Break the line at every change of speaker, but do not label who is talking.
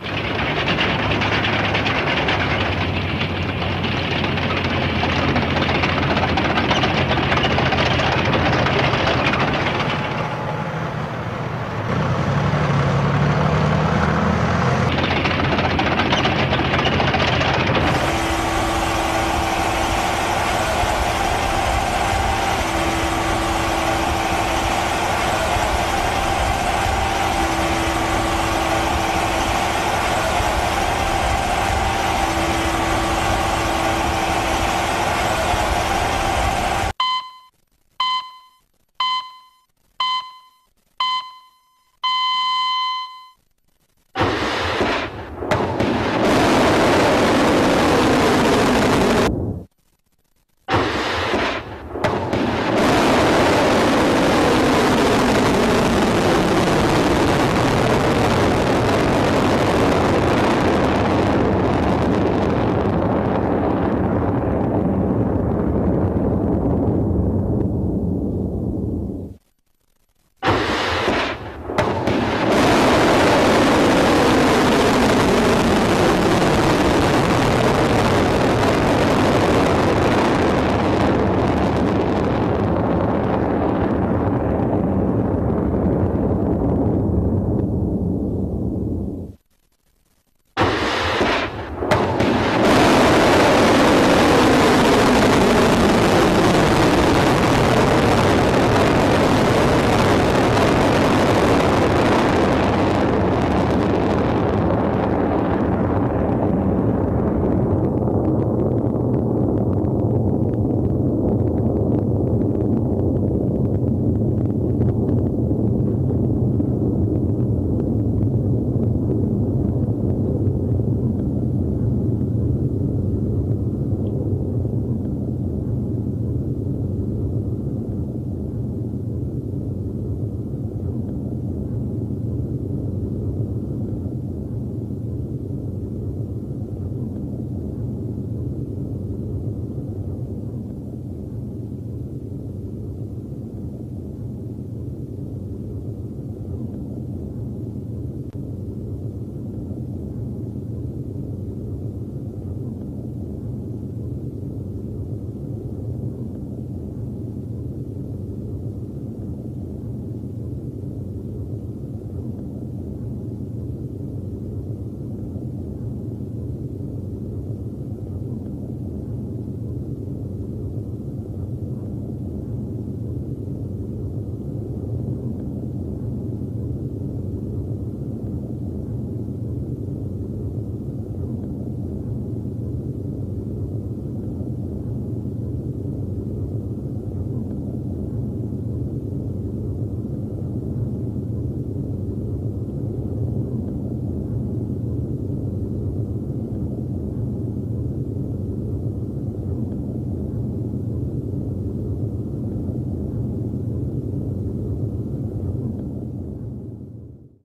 you.